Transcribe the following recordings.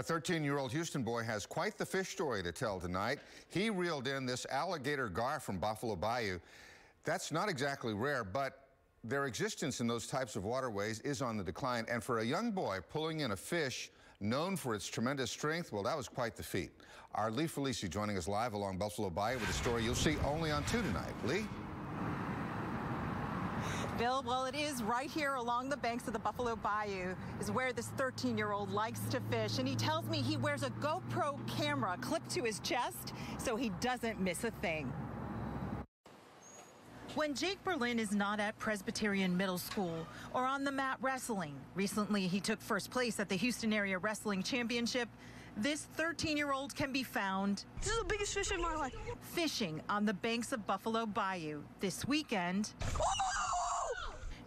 A 13-year-old Houston boy has quite the fish story to tell tonight. He reeled in this alligator gar from Buffalo Bayou. That's not exactly rare, but their existence in those types of waterways is on the decline. And for a young boy pulling in a fish known for its tremendous strength, well, that was quite the feat. Our Lee Felici joining us live along Buffalo Bayou with a story you'll see only on 2 tonight. Lee? Bill, well, it is right here along the banks of the Buffalo Bayou is where this 13-year-old likes to fish. And he tells me he wears a GoPro camera clipped to his chest so he doesn't miss a thing. When Jake Berlin is not at Presbyterian Middle School or on the mat wrestling, recently he took first place at the Houston Area Wrestling Championship, this 13-year-old can be found. This is the biggest fish in my life. Fishing on the banks of Buffalo Bayou this weekend.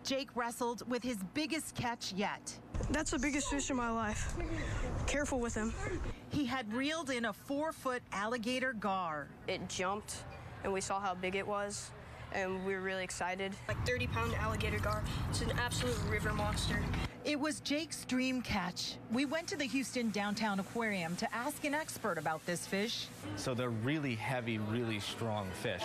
Jake wrestled with his biggest catch yet. That's the biggest fish in my life. Careful with him. He had reeled in a four-foot alligator gar. It jumped, and we saw how big it was, and we were really excited. Like 30-pound alligator gar. It's an absolute river monster. It was Jake's dream catch. We went to the Houston Downtown Aquarium to ask an expert about this fish. So they're really heavy, really strong fish.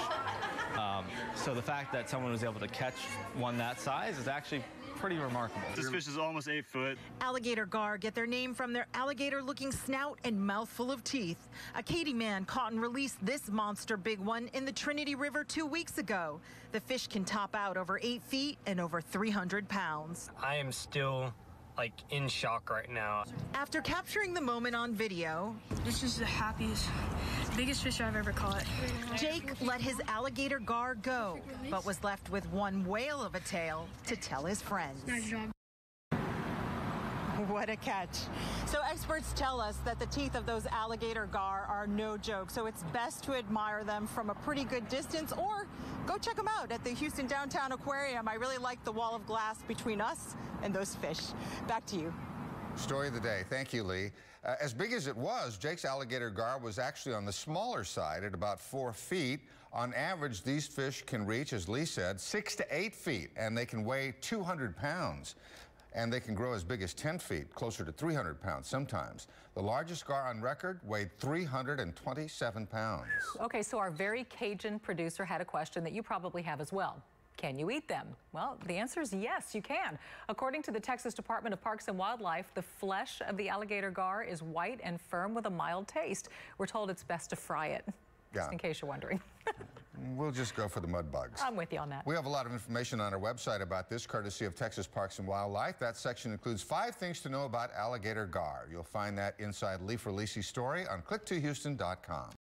Um, so the fact that someone was able to catch one that size is actually pretty remarkable. This fish is almost eight foot. Alligator gar get their name from their alligator-looking snout and mouthful of teeth. A Katy man caught and released this monster big one in the Trinity River two weeks ago. The fish can top out over eight feet and over 300 pounds. I am still like in shock right now. After capturing the moment on video, this is the happiest, biggest fish I've ever caught. Jake let his alligator gar go, but was left with one whale of a tale to tell his friends. Nice job. What a catch. So experts tell us that the teeth of those alligator gar are no joke. So it's best to admire them from a pretty good distance or go check them out at the Houston Downtown Aquarium. I really like the wall of glass between us and those fish. Back to you. Story of the day. Thank you, Lee. Uh, as big as it was, Jake's alligator gar was actually on the smaller side at about four feet. On average, these fish can reach, as Lee said, six to eight feet, and they can weigh 200 pounds and they can grow as big as 10 feet, closer to 300 pounds sometimes. The largest gar on record weighed 327 pounds. Okay, so our very Cajun producer had a question that you probably have as well. Can you eat them? Well, the answer is yes, you can. According to the Texas Department of Parks and Wildlife, the flesh of the alligator gar is white and firm with a mild taste. We're told it's best to fry it, yeah. just in case you're wondering. We'll just go for the mud bugs. I'm with you on that. We have a lot of information on our website about this, courtesy of Texas Parks and Wildlife. That section includes five things to know about alligator gar. You'll find that inside Lee Felici's story on click2houston.com.